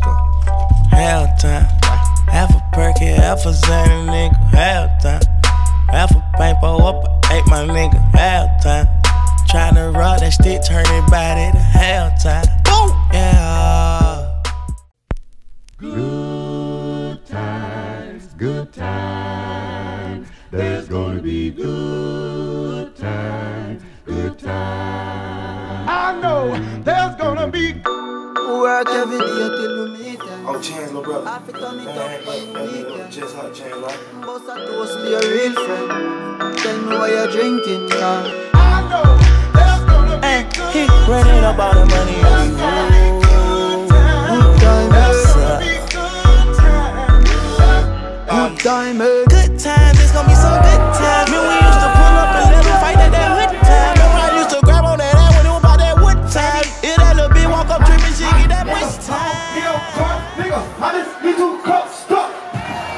go. Halftime. Half a perky, half a Xanny, nigga. Hell Halftime. Half a paintball up, ate my nigga. Halftime. Tryna rock that stick, turn it body to halftime. Boom! Yeah. Good times, good times. There's gonna be good times, good times. I know there's gonna be Work every day till we meet ya. Oh, little brother. I fit on Man, up for hey, you hey, weekend. Just hot Chance, right? Boss a toast be a real friend. Tell me what you're drinking, yeah. I know there's gonna be Hey, good he running up the money on you. Good time, What's up? good times. Good time? Good times, it's gonna be some good times. Man, we used to pull up and let them fight at that hood time. Remember, I used to grab on that ass when it was about that wood time. If that little bitch walk up tripping, she nigga, I just need two cups stuck.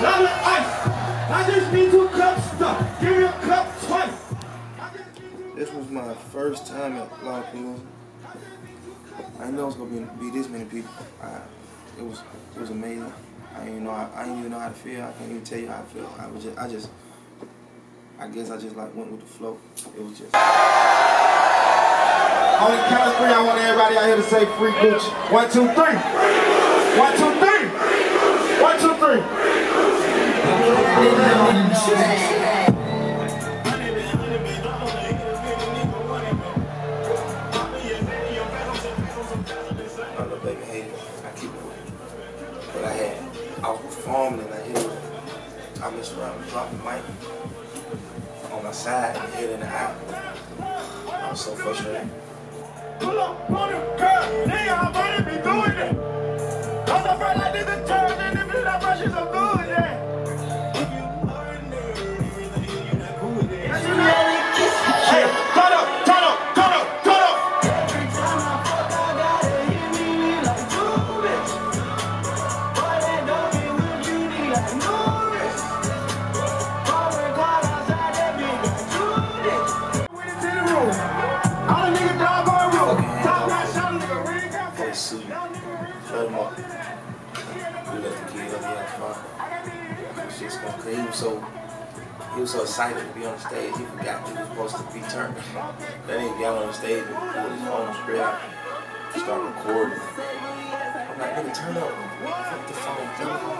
Not with ice. I just need two cups stuck. Give me a cup twice. I just need two- This was my first time at Lollapalooza. I didn't know it was gonna be, be this many people. I, it was it was amazing. I didn't know I, I didn't even know how to feel. I can't even tell you how I feel. I was just I just I guess I just like went with the flow. It was just On the count of three, I want everybody out here to say free Gucci. One, two, three. One, two, on my side and hit it in the eye. I was so frustrated. Him up. We let the kid up, he had fun. It's just going crazy. He was so he was so excited to be on the stage, he forgot he was supposed to be turned. Then he got on the stage and pulled his phone straight out, start recording. I'm like, nigga, turn up. Fuck the phone. Turn.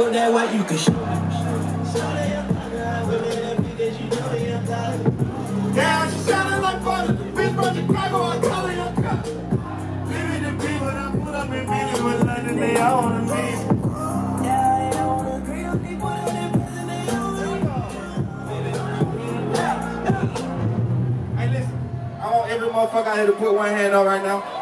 Go there where you can show. She color your cup. Leave it to that put in with they all wanna meet. Hey, listen. I want every motherfucker out here to put one hand up right now.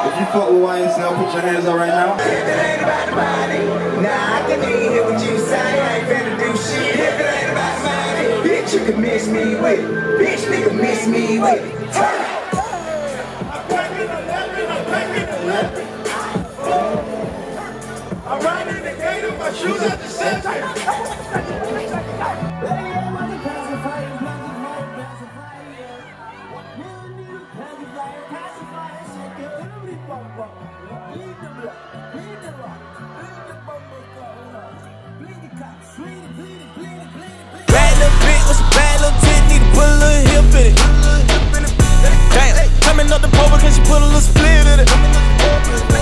If you fuck with YSL, put your hands up right now. If it ain't about the money, nah, I can even hear what you say. I ain't finna do shit. If it ain't about the money, bitch, you can miss me with it. Bitch, nigga, miss me with it. Turn it. I'm packing the left I'm packing the left. I'm riding the gate with my shoes at the same Up the pole because she put a little split in it.